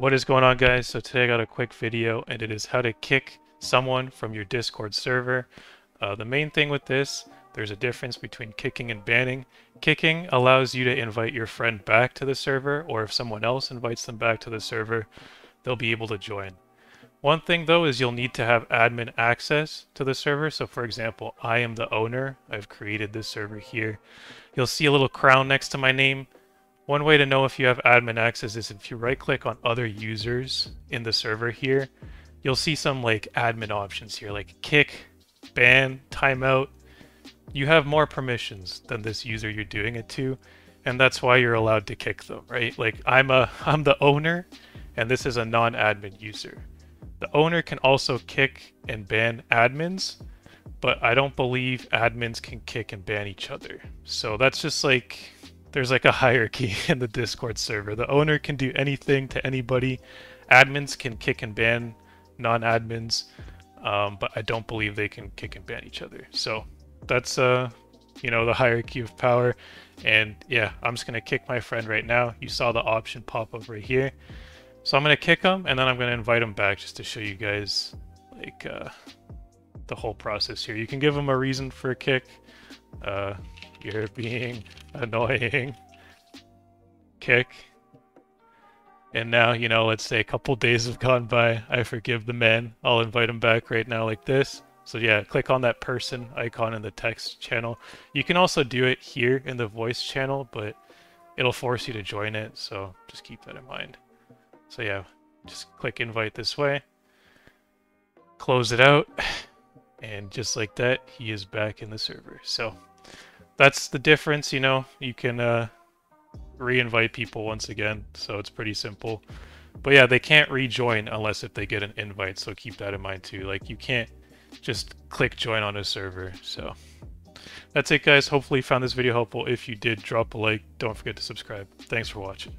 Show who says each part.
Speaker 1: What is going on guys? So today I got a quick video and it is how to kick someone from your Discord server. Uh, the main thing with this, there's a difference between kicking and banning. Kicking allows you to invite your friend back to the server or if someone else invites them back to the server, they'll be able to join. One thing though is you'll need to have admin access to the server. So for example, I am the owner. I've created this server here. You'll see a little crown next to my name. One way to know if you have admin access is if you right click on other users in the server here, you'll see some like admin options here like kick, ban, timeout. You have more permissions than this user you're doing it to, and that's why you're allowed to kick them, right? Like I'm a I'm the owner and this is a non-admin user. The owner can also kick and ban admins, but I don't believe admins can kick and ban each other. So that's just like there's like a hierarchy in the Discord server. The owner can do anything to anybody. Admins can kick and ban non-admins, um, but I don't believe they can kick and ban each other. So that's uh, you know, the hierarchy of power. And yeah, I'm just gonna kick my friend right now. You saw the option pop up right here. So I'm gonna kick him, and then I'm gonna invite him back just to show you guys like uh, the whole process here. You can give him a reason for a kick. Uh, you're being annoying. Kick. And now, you know, let's say a couple days have gone by. I forgive the man. I'll invite him back right now like this. So yeah, click on that person icon in the text channel. You can also do it here in the voice channel, but it'll force you to join it. So just keep that in mind. So yeah, just click invite this way. Close it out. And just like that, he is back in the server. So that's the difference, you know. You can uh, re-invite people once again, so it's pretty simple. But yeah, they can't rejoin unless if they get an invite, so keep that in mind too. Like, you can't just click join on a server, so... That's it, guys. Hopefully you found this video helpful. If you did, drop a like. Don't forget to subscribe. Thanks for watching.